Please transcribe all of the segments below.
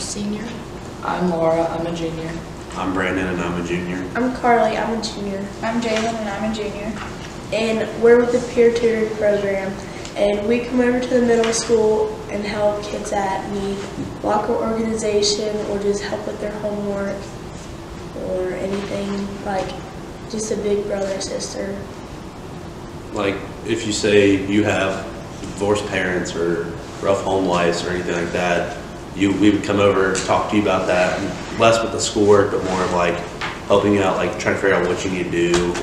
senior. I'm Laura, I'm a junior. I'm Brandon and I'm a junior. I'm Carly, I'm a junior, I'm Jalen and I'm a junior. and we're with the peer tutoring program. And we come over to the middle school and help kids that need locker organization or just help with their homework or anything like just a big brother or sister. Like, if you say you have divorced parents or rough home lives or anything like that, you, we would come over, and talk to you about that, less with the schoolwork, but more of like helping you out, like trying to figure out what you need to do.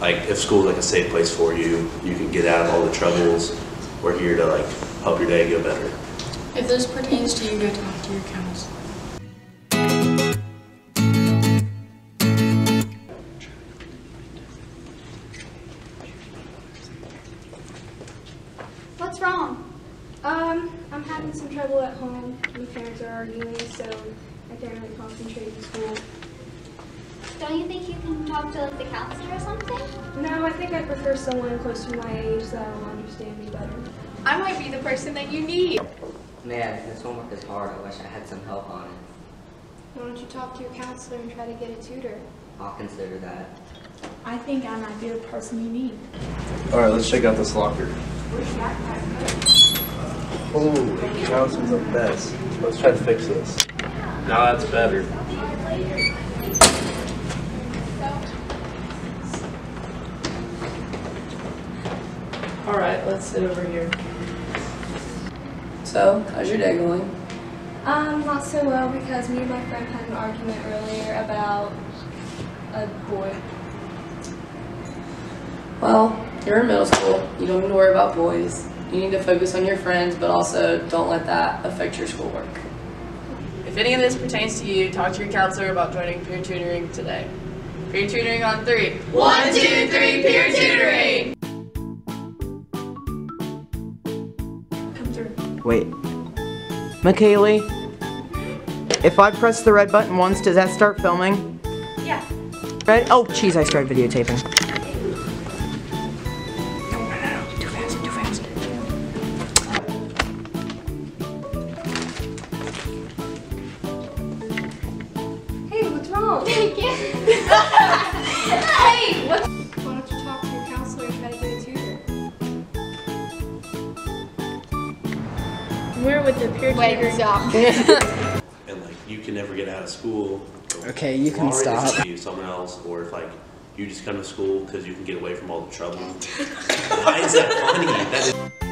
Like, if school's like a safe place for you, you can get out of all the troubles. We're here to like help your day go better. If this pertains to you, go talk to your counselor. What's wrong? Um, I'm having some trouble at home. My parents are arguing, so I can't really concentrate in school. Don't you think you can talk to like the counselor or something? No, I think I prefer someone close to my age that'll understand me better. I might be the person that you need. Man, this homework is hard. I wish I had some help on it. Why don't you talk to your counselor and try to get a tutor? I'll consider that. I think I might be the person you need. All right, let's check out this locker. Holy cow, this is a mess. Let's try to fix this. Now that's better. Alright, let's sit over here. So, how's your day going? Um, not so well because me and my friend had an argument earlier about a boy. Well, you're in middle school. You don't need to worry about boys. You need to focus on your friends, but also don't let that affect your schoolwork. If any of this pertains to you, talk to your counselor about joining peer tutoring today. Peer tutoring on three. One, two, three, peer tutoring! Come through. Wait. McKaylee? If I press the red button once, does that start filming? Yeah. Red? Oh, jeez, I started videotaping. Hey, what's wrong? hey, what? Why don't you talk to your counselor and try to get a tutor? We're with the peer Wait, stop. And like, you can never get out of school. Okay, you can stop. You, someone else, or if like you just come to school because you can get away from all the trouble. Why is that funny? That is.